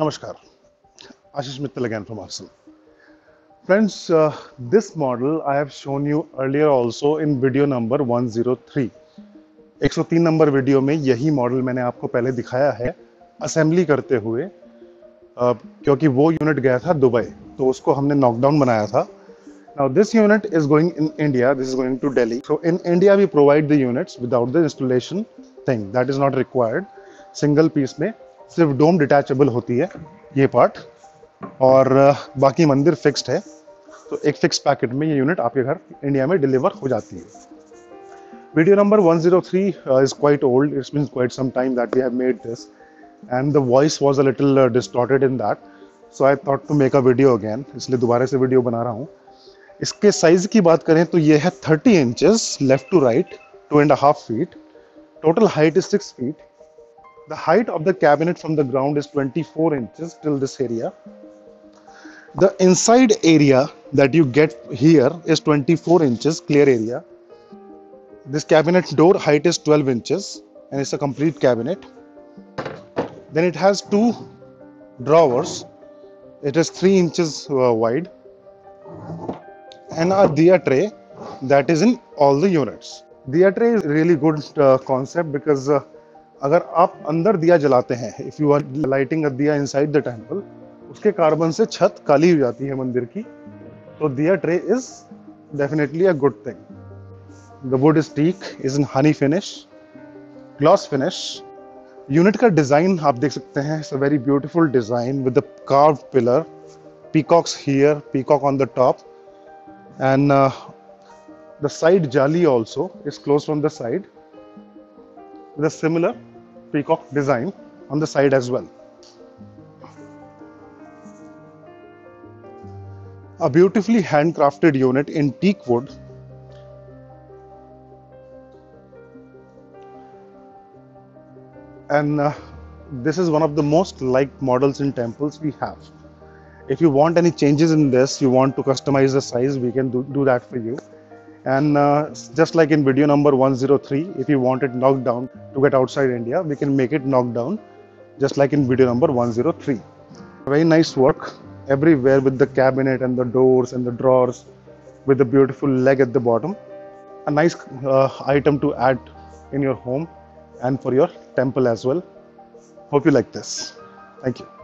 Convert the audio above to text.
नमस्कार। Ashish Mittal again from आर्सल friends this model I have shown you earlier also in video number 103 103 number video में यही model मैंने आपको पहले दिखाया है असेंबली करते हुए। Uh, क्योंकि वो यूनिट गया था दुबई तो उसको हमने नॉकडाउन बनाया था। Now this unit is going in India this is going to Delhi so in India we provide the units without the installation thing that is not required single piece में। सिर्फ़ डोम detachable होती है, ये part और बाकी मंदिर fixed है। तो एक फिक्स पैकेट में ये यूनिट आपके घर इंडिया में डिलीवर हो जाती है। Video number 103 zero three is quite old it's mean quite some time that we have made this and the voice was a little distorted in that so I thought to make a video again इसलिए दोबारा से video बना रहा हूँ। इसके size की बात करें तो ये है thirty inches left to right two and half feet total height is six feet the height of the cabinet from the ground is 24 inches till this area. The inside area that you get here is 24 inches clear area. This cabinet door height is 12 inches and it's a complete cabinet. Then it has two drawers. It is 3 inches uh, wide and a diya tray that is in all the units. Diya tray is really good uh, concept because uh, अगर आप अंदर दिया जलाते हैं if you are lighting a diya inside the temple उसके carbon से छत काली हो जाती है मंदिर की तो diya tray is definitely a good thing the wood is teak is in honey finish gloss finish unit का डिज़ाइन आप देख सकते हैं it's a very beautiful design with the carve pillar peacocks here peacock on the top and uh, the side jali is closed from the side. With a similar peacock design on the side as well. A beautifully handcrafted unit in teak wood and uh, this is one of the most liked models in temples we have. If you want any changes in this, you want to customize the size, we can do, do that for you. And uh, just like in video number 103, if you want it knocked down to get outside India, we can make it knocked down, just like in video number 103. Very nice work everywhere with the cabinet and the doors and the drawers with the beautiful leg at the bottom. A nice uh, item to add in your home and for your temple as well. Hope you like this. Thank you.